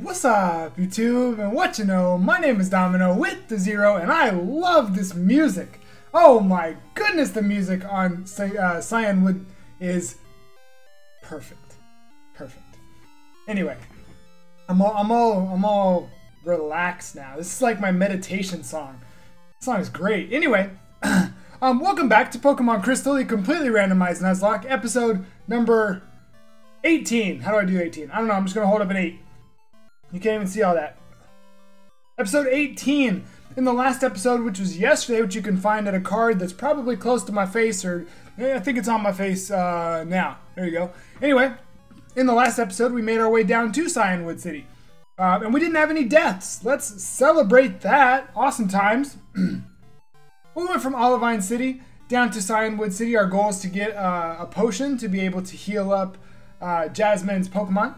What's up, YouTube, and what you know? My name is Domino with the Zero, and I love this music. Oh my goodness, the music on uh, Cianwood is perfect, perfect. Anyway, I'm all, I'm all, I'm all relaxed now. This is like my meditation song. This song is great. Anyway, um, welcome back to Pokemon Crystal, the completely randomized Nuzlocke, episode number 18. How do I do 18? I don't know. I'm just gonna hold up an 8. You can't even see all that. Episode 18. In the last episode, which was yesterday, which you can find at a card that's probably close to my face, or eh, I think it's on my face uh, now. There you go. Anyway, in the last episode, we made our way down to Cianwood City. Uh, and we didn't have any deaths. Let's celebrate that. Awesome times. we went from Olivine City down to Cianwood City. Our goal is to get uh, a potion to be able to heal up uh, Jasmine's Pokemon.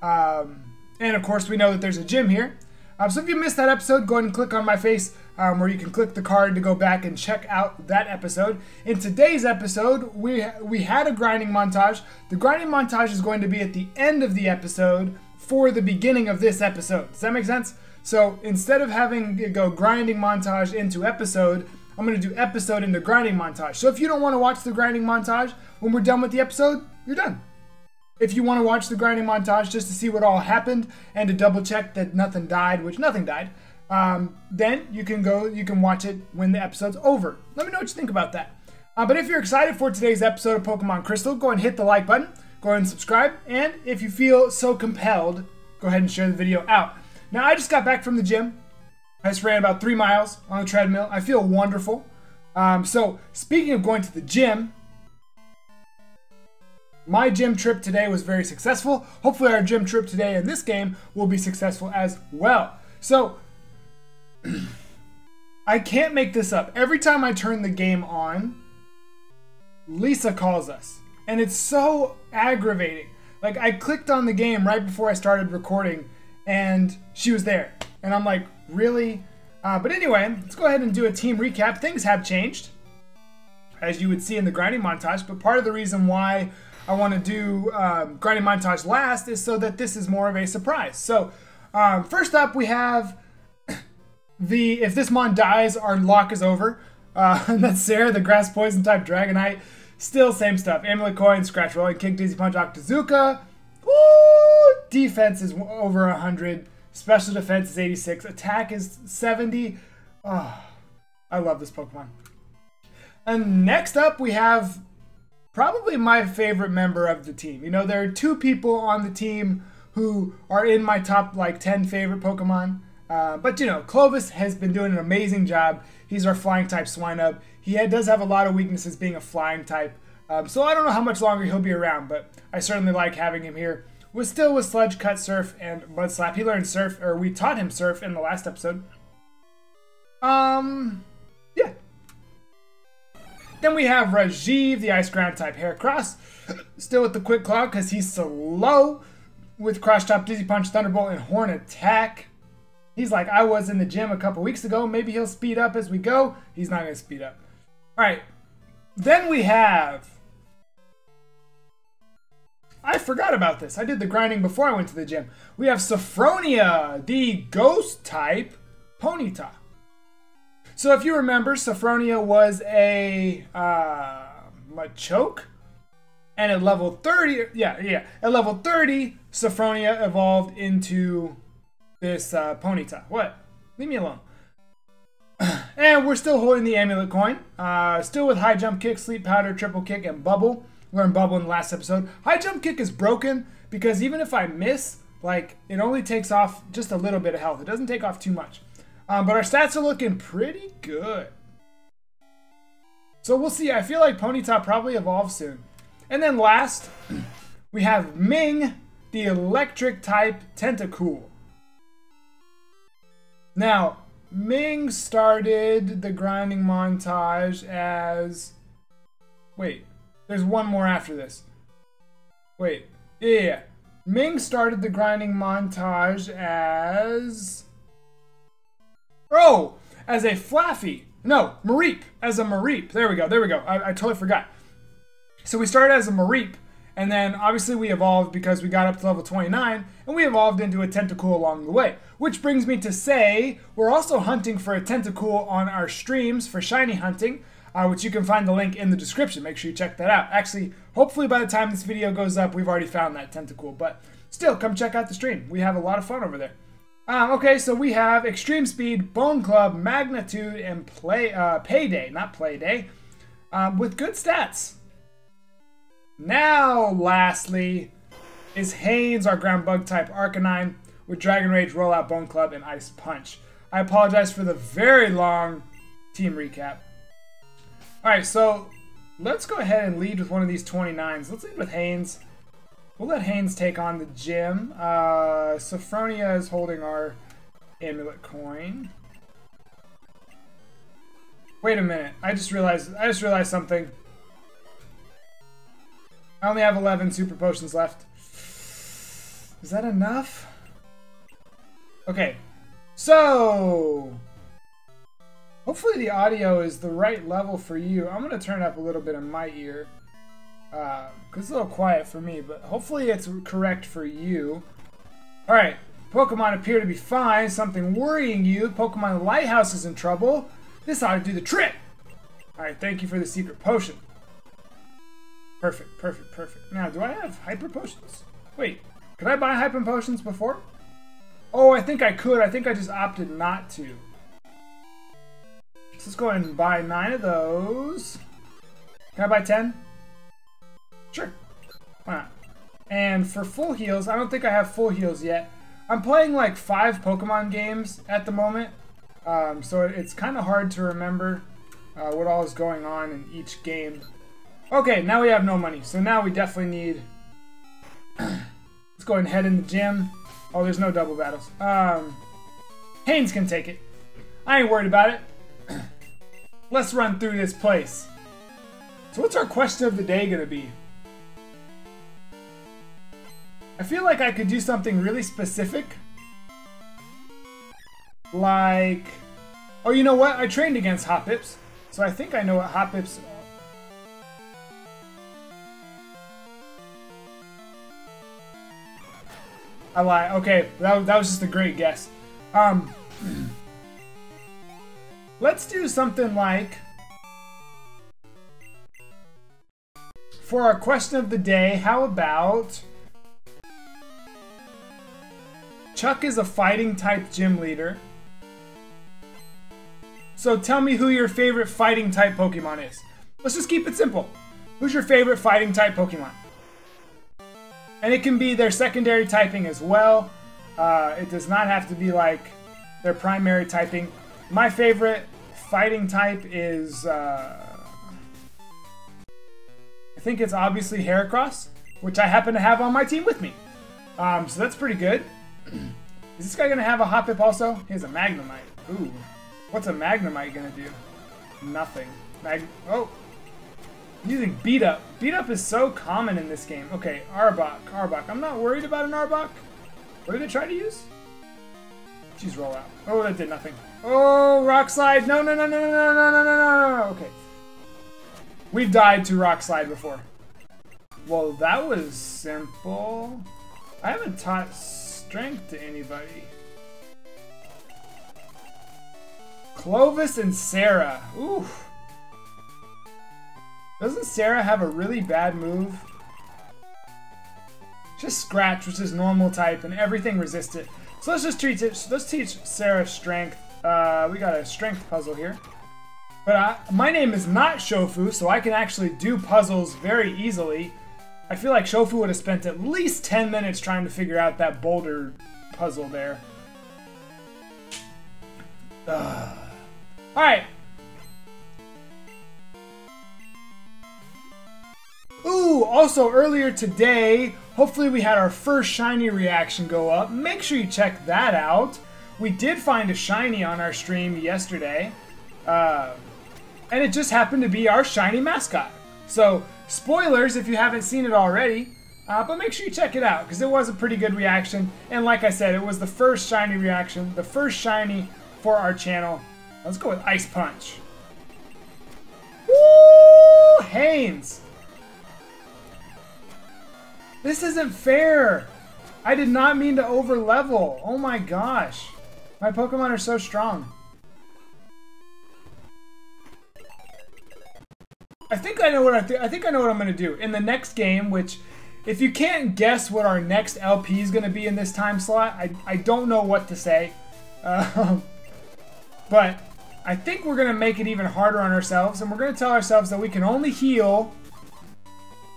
Um, and of course, we know that there's a gym here. Um, so if you missed that episode, go ahead and click on my face um, where you can click the card to go back and check out that episode. In today's episode, we, we had a grinding montage. The grinding montage is going to be at the end of the episode for the beginning of this episode. Does that make sense? So instead of having it go grinding montage into episode, I'm going to do episode into grinding montage. So if you don't want to watch the grinding montage, when we're done with the episode, you're done. If you want to watch the grinding montage just to see what all happened and to double check that nothing died, which nothing died, um, then you can go, you can watch it when the episode's over. Let me know what you think about that. Uh, but if you're excited for today's episode of Pokemon Crystal, go and hit the like button, go ahead and subscribe, and if you feel so compelled, go ahead and share the video out. Now, I just got back from the gym. I just ran about three miles on the treadmill. I feel wonderful. Um, so, speaking of going to the gym, my gym trip today was very successful. Hopefully, our gym trip today in this game will be successful as well. So, I can't make this up. Every time I turn the game on, Lisa calls us. And it's so aggravating. Like, I clicked on the game right before I started recording, and she was there. And I'm like, really? Uh, but anyway, let's go ahead and do a team recap. Things have changed, as you would see in the grinding montage. But part of the reason why I want to do um, grinding montage last is so that this is more of a surprise. So um, first up, we have the if this mon dies, our lock is over. Uh, and that's Sarah, the grass poison type Dragonite. Still same stuff. Amulet coin, scratch rolling, kick, dizzy punch, Octazooka. Woo! Defense is over 100. Special defense is 86. Attack is 70. Oh, I love this Pokemon. And next up, we have probably my favorite member of the team. You know, there are two people on the team who are in my top like 10 favorite Pokemon. Uh, but you know, Clovis has been doing an amazing job. He's our flying type Swinub. He does have a lot of weaknesses being a flying type. Um, so I don't know how much longer he'll be around, but I certainly like having him here. We're still with Sludge, Cut, Surf, and Mud Slap. He learned Surf, or we taught him Surf in the last episode. Um, then we have Rajiv, the Ice Ground type Heracross. Still with the Quick Claw because he's slow with Cross Chop, Dizzy Punch, Thunderbolt, and Horn Attack. He's like I was in the gym a couple weeks ago. Maybe he'll speed up as we go. He's not going to speed up. All right. Then we have. I forgot about this. I did the grinding before I went to the gym. We have Sophronia, the ghost type Ponyta. So if you remember, Sophronia was a uh, Machoke, and at level 30, yeah, yeah, at level 30, Sophronia evolved into this uh, Ponyta. What? Leave me alone. and we're still holding the amulet coin. Uh, still with high jump kick, sleep powder, triple kick, and bubble. Learned bubble in the last episode. High jump kick is broken because even if I miss, like it only takes off just a little bit of health. It doesn't take off too much. Um, but our stats are looking pretty good. So we'll see. I feel like Ponyta probably evolves soon. And then last, we have Ming, the electric type Tentacool. Now, Ming started the grinding montage as... Wait, there's one more after this. Wait, yeah. Ming started the grinding montage as... Oh, as a Flaaffy. No, Mareep. As a Mareep. There we go. There we go. I, I totally forgot. So we started as a Mareep, And then obviously we evolved because we got up to level 29 and we evolved into a Tentacool along the way. Which brings me to say we're also hunting for a Tentacool on our streams for shiny hunting, uh, which you can find the link in the description. Make sure you check that out. Actually, hopefully by the time this video goes up, we've already found that Tentacool. But still, come check out the stream. We have a lot of fun over there. Um, okay, so we have Extreme Speed, Bone Club, Magnitude, and Play uh, Payday, not Playday, um, with good stats. Now, lastly, is Haynes, our ground bug type Arcanine, with Dragon Rage, Rollout, Bone Club, and Ice Punch. I apologize for the very long team recap. Alright, so let's go ahead and lead with one of these 29s. Let's lead with Haynes. We'll let Haynes take on the gym. Uh, Sophronia is holding our amulet coin. Wait a minute. I just realized I just realized something. I only have 11 super potions left. Is that enough? Okay. So, hopefully the audio is the right level for you. I'm going to turn up a little bit in my ear. Uh, it's a little quiet for me, but hopefully it's correct for you. Alright, Pokemon appear to be fine. Something worrying you. Pokemon Lighthouse is in trouble. This ought to do the trick. Alright, thank you for the secret potion. Perfect, perfect, perfect. Now, do I have hyper potions? Wait, could I buy hyper potions before? Oh, I think I could. I think I just opted not to. So let's go ahead and buy nine of those. Can I buy ten? Sure. And for full heals, I don't think I have full heals yet. I'm playing like five Pokemon games at the moment, um, so it's kind of hard to remember uh, what all is going on in each game. Okay, now we have no money, so now we definitely need... Let's go ahead and head in the gym. Oh, there's no double battles. Um, Haynes can take it. I ain't worried about it. Let's run through this place. So what's our question of the day gonna be? I feel like I could do something really specific. Like... Oh, you know what? I trained against Hoppips, so I think I know what Hoppips I lie. Okay, that, that was just a great guess. Um, let's do something like... For our question of the day, how about... Chuck is a fighting type gym leader. So tell me who your favorite fighting type Pokemon is. Let's just keep it simple. Who's your favorite fighting type Pokemon? And it can be their secondary typing as well. Uh, it does not have to be like their primary typing. My favorite fighting type is, uh, I think it's obviously Heracross, which I happen to have on my team with me. Um, so that's pretty good. Is this guy to have a Hoppip also? He has a Magnemite. Ooh. What's a Magnemite to do? Nothing. Mag oh, Using beat up. Beat up is so common in this game. Okay, Arbok. Arbok. I'm not worried about an Arbok. What did they try to use? She's roll out. Oh, that did nothing. Oh, rock slide. No, no, no, no, no, no, no, no, no, no. Okay. We've died to rock slide before. Well, that was simple. I haven't taught strength to anybody. Clovis and Sarah. Oof. Doesn't Sarah have a really bad move? Just Scratch, which is normal type, and everything resists it. So let's just treat it. Let's teach Sarah strength. Uh, we got a strength puzzle here. But I, my name is not Shofu, so I can actually do puzzles very easily. I feel like Shofu would have spent at least 10 minutes trying to figure out that boulder puzzle there. Alright, Ooh, also earlier today, hopefully we had our first shiny reaction go up. Make sure you check that out. We did find a shiny on our stream yesterday. Uh, and it just happened to be our shiny mascot. So, spoilers if you haven't seen it already. Uh, but make sure you check it out, because it was a pretty good reaction. And like I said, it was the first shiny reaction, the first shiny for our channel. Let's go with Ice Punch. Woo! Haynes! This isn't fair! I did not mean to over level. Oh my gosh. My Pokemon are so strong. I think I know what I think. I think I know what I'm gonna do in the next game. Which, if you can't guess what our next LP is gonna be in this time slot, I I don't know what to say. Um, but I think we're gonna make it even harder on ourselves, and we're gonna tell ourselves that we can only heal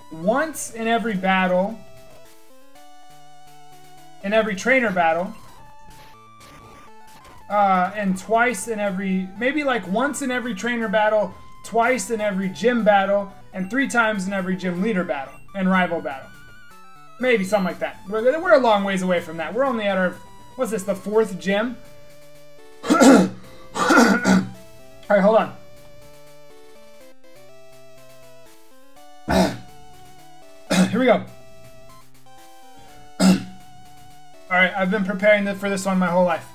once in every battle, in every trainer battle. Uh, and twice in every, maybe like once in every trainer battle, twice in every gym battle, and three times in every gym leader battle and rival battle. Maybe something like that. We're, we're a long ways away from that. We're only at our, what's this, the fourth gym? Alright, hold on. Here we go. Alright, I've been preparing for this one my whole life.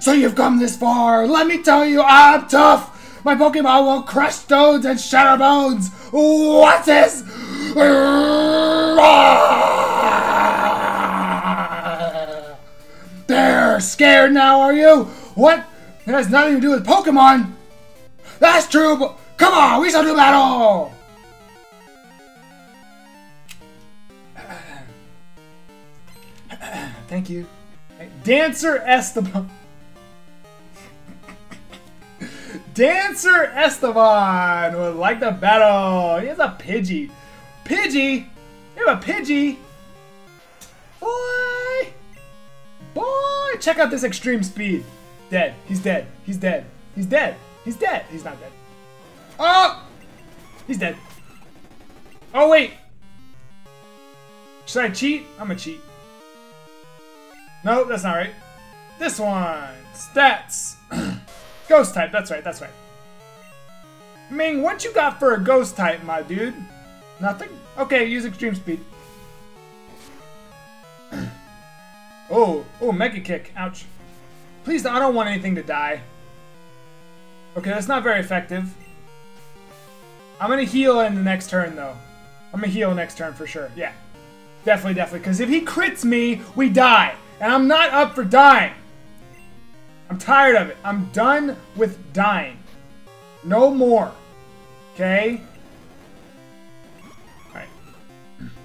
So you've come this far. Let me tell you, I'm tough. My Pokemon will crush stones and shatter bones. What's this? They're scared now, are you? What? It has nothing to do with Pokemon. That's true, but come on, we shall do battle. Thank you. Dancer Esteban. Dancer Esteban would like the battle. He has a Pidgey. Pidgey? You have a Pidgey? Boy! Boy! Check out this extreme speed. Dead. He's dead. He's dead. He's dead. He's dead. He's not dead. Oh! He's dead. Oh, wait. Should I cheat? I'm gonna cheat. No, that's not right. This one. Stats. ghost type. That's right. That's right. Ming, what you got for a ghost type, my dude? Nothing? Okay, use extreme speed. oh, oh, mega kick. Ouch. Please, I don't want anything to die. Okay, that's not very effective. I'm gonna heal in the next turn, though. I'm gonna heal next turn for sure. Yeah. Definitely, definitely. Because if he crits me, we die. And I'm not up for dying. I'm tired of it. I'm done with dying. No more. Okay? Alright.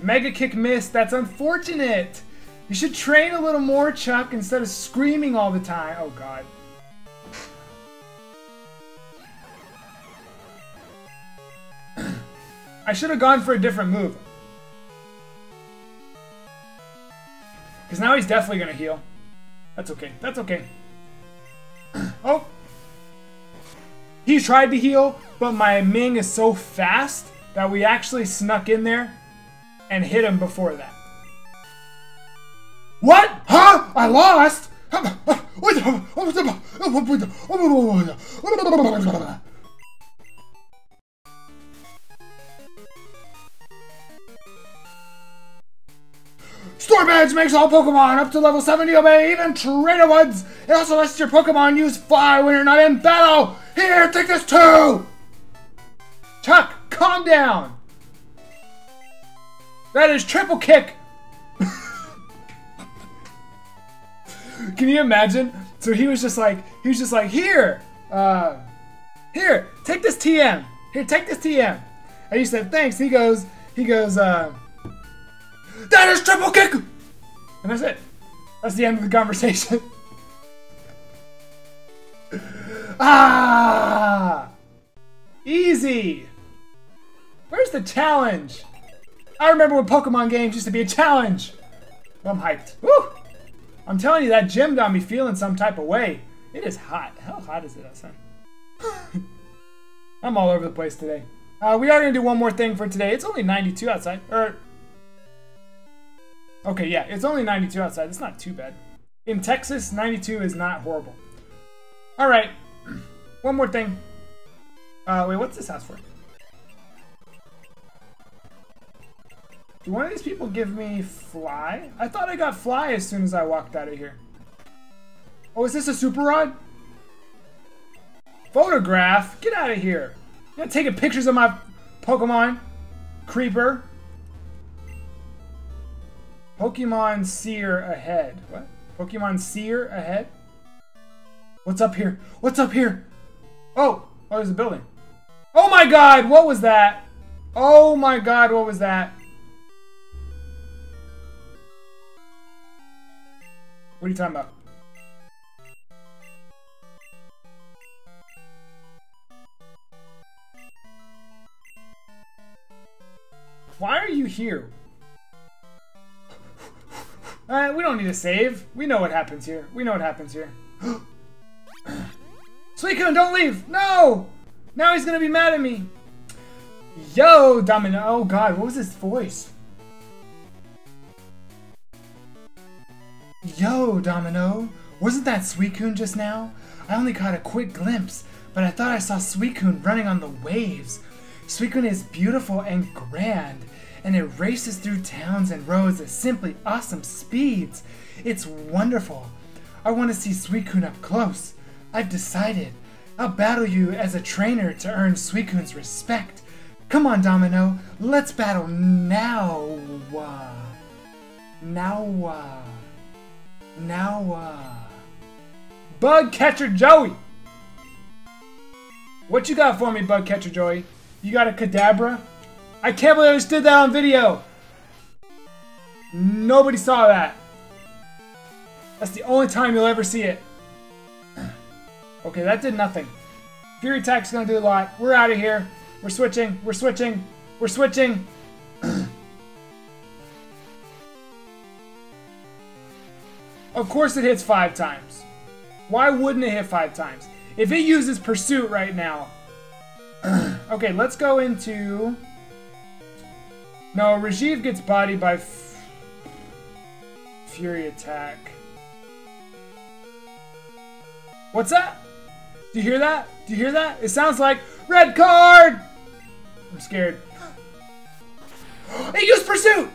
Mega kick missed. That's unfortunate. You should train a little more, Chuck, instead of screaming all the time. Oh, God. I should have gone for a different move. Because now he's definitely going to heal. That's okay. That's okay. oh! He tried to heal, but my Ming is so fast that we actually snuck in there and hit him before that. What? Huh? I lost? Storm Badge makes all Pokemon up to level 70 obey, even Trainer Woods. It also lets your Pokemon use Fly when you're not in battle. Here, take this too! Chuck, calm down. That is triple kick. Can you imagine? So he was just like, he was just like, here, uh, here, take this TM. Here, take this TM. And he said, thanks. He goes, he goes, uh, that is triple kick! And that's it. That's the end of the conversation. ah! Easy! Where's the challenge? I remember when Pokemon games used to be a challenge. I'm hyped. Woo! I'm telling you, that gym got me feeling some type of way. It is hot. How hot is it outside? I'm all over the place today. Uh, we are going to do one more thing for today. It's only 92 outside. Or Okay, yeah, it's only 92 outside. It's not too bad. In Texas, 92 is not horrible. All right, one more thing. Uh, wait, what's this house for? Do one of these people give me fly? I thought I got fly as soon as I walked out of here. Oh, is this a super rod? Photograph? Get out of here. You're taking pictures of my Pokemon. Creeper. Pokemon Seer ahead. What? Pokemon Seer ahead? What's up here? What's up here? Oh! Oh, there's a building. Oh my god! What was that? Oh my god, what was that? What are you talking about? Why are you here? We don't need to save. We know what happens here. We know what happens here. Suicune, don't leave! No! Now he's gonna be mad at me. Yo, Domino. Oh god, what was his voice? Yo, Domino. Wasn't that Suicune just now? I only caught a quick glimpse, but I thought I saw Suicune running on the waves. Suicune is beautiful and grand, and it races through towns and roads at simply awesome speeds. It's wonderful. I want to see Suicune up close. I've decided. I'll battle you as a trainer to earn Suicune's respect. Come on, Domino. Let's battle now. Uh, now. Uh, now. Uh. Bug Catcher Joey. What you got for me, Bug Catcher Joey? You got a Kadabra? I can't believe I just did that on video. Nobody saw that. That's the only time you'll ever see it. okay, that did nothing. Fury Attack's gonna do a lot. We're out of here. We're switching. We're switching. We're switching. of course it hits five times. Why wouldn't it hit five times? If it uses Pursuit right now, okay, let's go into... No, Rajiv gets bodied by Fury Attack. What's that? Do you hear that? Do you hear that? It sounds like red card! I'm scared. It used Pursuit!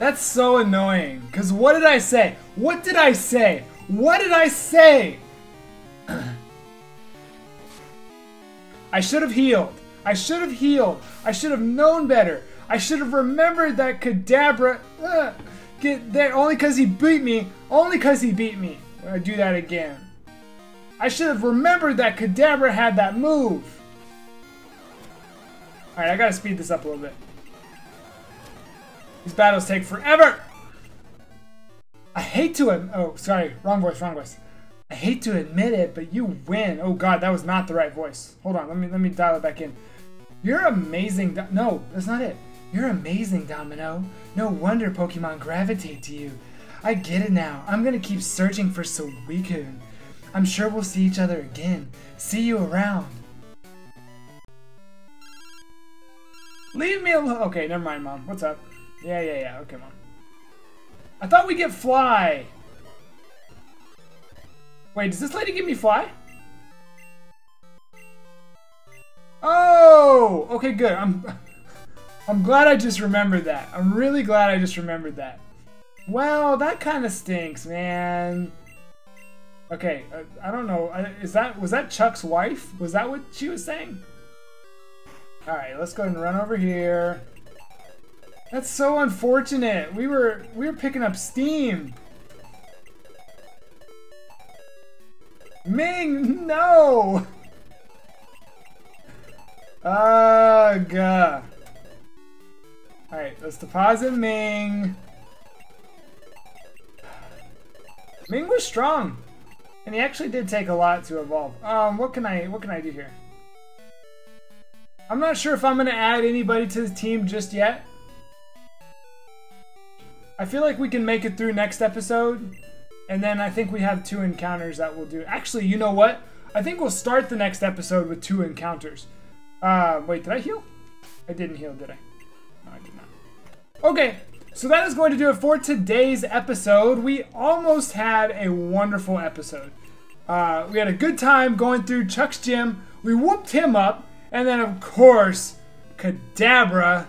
That's so annoying. Because what did I say? What did I say? What did I say? I should have healed. I should have healed. I should have known better. I should have remembered that Kadabra... Uh, get there only because he beat me. Only because he beat me. I do that again. I should have remembered that Kadabra had that move. Alright, I gotta speed this up a little bit. These battles take forever! I hate to admit- oh, sorry, wrong voice, wrong voice. I hate to admit it, but you win. Oh god, that was not the right voice. Hold on, let me let me dial it back in. You're amazing. no, that's not it. You're amazing, Domino. No wonder Pokemon gravitate to you. I get it now. I'm gonna keep searching for Suicune. I'm sure we'll see each other again. See you around. Leave me alone. Okay, never mind, Mom. What's up? Yeah, yeah, yeah. Okay, Mom. I thought we get Fly. Wait, does this lady give me Fly? Oh! Okay, good. I'm... I'm glad I just remembered that. I'm really glad I just remembered that. Well, that kind of stinks, man. Okay, uh, I don't know. Is that was that Chuck's wife? Was that what she was saying? All right, let's go and run over here. That's so unfortunate. We were we were picking up steam. Ming, no. Ugh. Alright, let's deposit Ming. Ming was strong. And he actually did take a lot to evolve. Um, what can I what can I do here? I'm not sure if I'm gonna add anybody to the team just yet. I feel like we can make it through next episode. And then I think we have two encounters that we'll do. Actually, you know what? I think we'll start the next episode with two encounters. Uh, wait, did I heal? I didn't heal, did I? No, I did not. Okay, so that is going to do it for today's episode. We almost had a wonderful episode. Uh, we had a good time going through Chuck's gym. We whooped him up. And then, of course, Kadabra.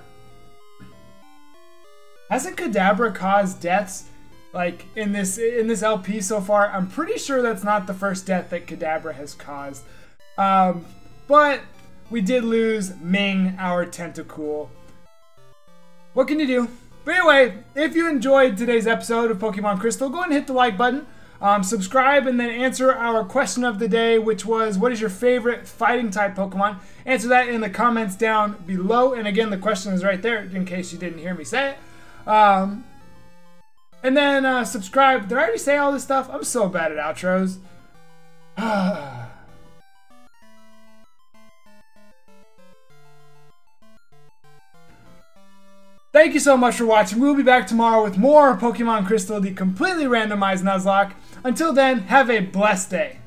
Hasn't Kadabra caused deaths like in this in this LP so far? I'm pretty sure that's not the first death that Kadabra has caused. Um, but we did lose Ming, our Tentacool. What can you do? But anyway, if you enjoyed today's episode of Pokemon Crystal, go and hit the like button. Um, subscribe and then answer our question of the day, which was what is your favorite fighting type Pokemon? Answer that in the comments down below. And again, the question is right there in case you didn't hear me say it. Um, and then uh, subscribe. Did I already say all this stuff? I'm so bad at outros. Thank you so much for watching. We'll be back tomorrow with more Pokemon Crystal, the completely randomized Nuzlocke. Until then, have a blessed day.